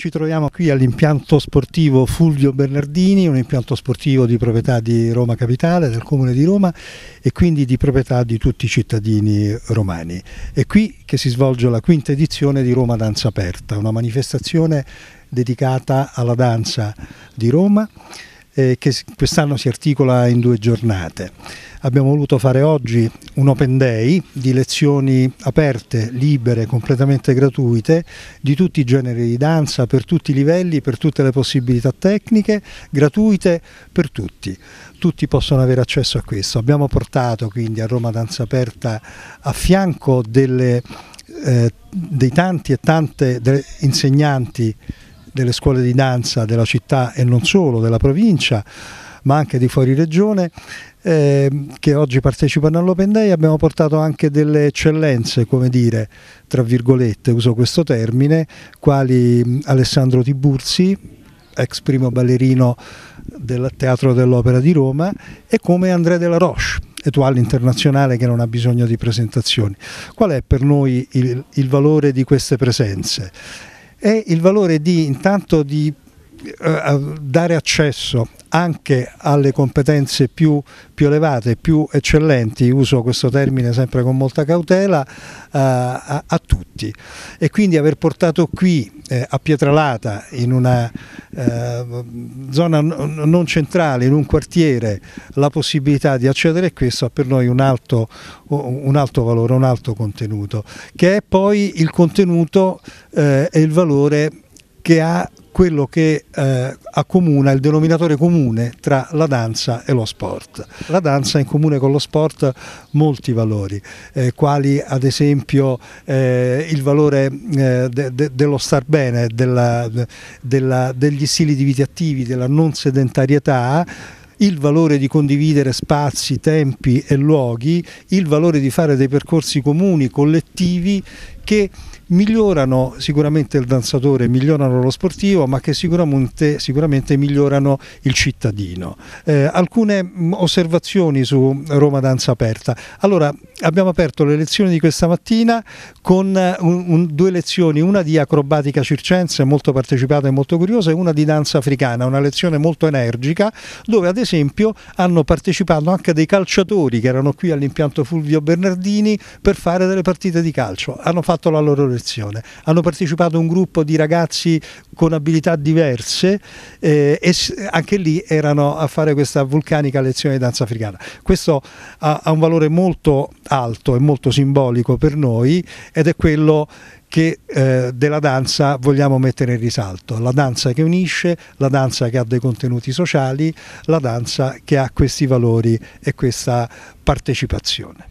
Ci troviamo qui all'impianto sportivo Fulvio Bernardini, un impianto sportivo di proprietà di Roma Capitale, del Comune di Roma e quindi di proprietà di tutti i cittadini romani. È qui che si svolge la quinta edizione di Roma Danza Aperta, una manifestazione dedicata alla danza di Roma eh, che quest'anno si articola in due giornate. Abbiamo voluto fare oggi un open day di lezioni aperte, libere, completamente gratuite, di tutti i generi di danza, per tutti i livelli, per tutte le possibilità tecniche, gratuite per tutti. Tutti possono avere accesso a questo. Abbiamo portato quindi a Roma Danza Aperta a fianco delle, eh, dei tanti e tante insegnanti delle scuole di danza della città e non solo, della provincia, ma anche di fuori regione, eh, che oggi partecipano all'Open Day, abbiamo portato anche delle eccellenze, come dire, tra virgolette, uso questo termine, quali Alessandro Tiburzi, ex primo ballerino del Teatro dell'Opera di Roma, e come André Della Roche, etuale internazionale che non ha bisogno di presentazioni. Qual è per noi il, il valore di queste presenze? È il valore di intanto di dare accesso anche alle competenze più, più, elevate, più eccellenti, uso questo termine sempre con molta cautela, eh, a, a, tutti. E quindi aver portato qui eh, a Pietralata, in una eh, zona non centrale, in un quartiere, la possibilità di accedere a questo ha per noi un alto, un alto valore, un alto contenuto, che è poi il contenuto eh, e il valore che ha quello che eh, accomuna il denominatore comune tra la danza e lo sport. La danza ha in comune con lo sport molti valori, eh, quali ad esempio eh, il valore eh, de, de, dello star bene, della, della, degli stili di vita attivi, della non sedentarietà, il valore di condividere spazi, tempi e luoghi, il valore di fare dei percorsi comuni, collettivi che migliorano sicuramente il danzatore, migliorano lo sportivo, ma che sicuramente, sicuramente migliorano il cittadino. Eh, alcune mm, osservazioni su Roma Danza Aperta. Allora, abbiamo aperto le lezioni di questa mattina con eh, un, un, due lezioni, una di acrobatica circense molto partecipata e molto curiosa e una di danza africana, una lezione molto energica dove ad esempio hanno partecipato anche dei calciatori che erano qui all'impianto Fulvio Bernardini per fare delle partite di calcio. Hanno fatto la loro lezione selezione. Hanno partecipato un gruppo di ragazzi con abilità diverse eh, e anche lì erano a fare questa vulcanica lezione di danza africana. Questo ha, ha un valore molto alto e molto simbolico per noi ed è quello che eh, della danza vogliamo mettere in risalto, la danza che unisce, la danza che ha dei contenuti sociali, la danza che ha questi valori e questa partecipazione.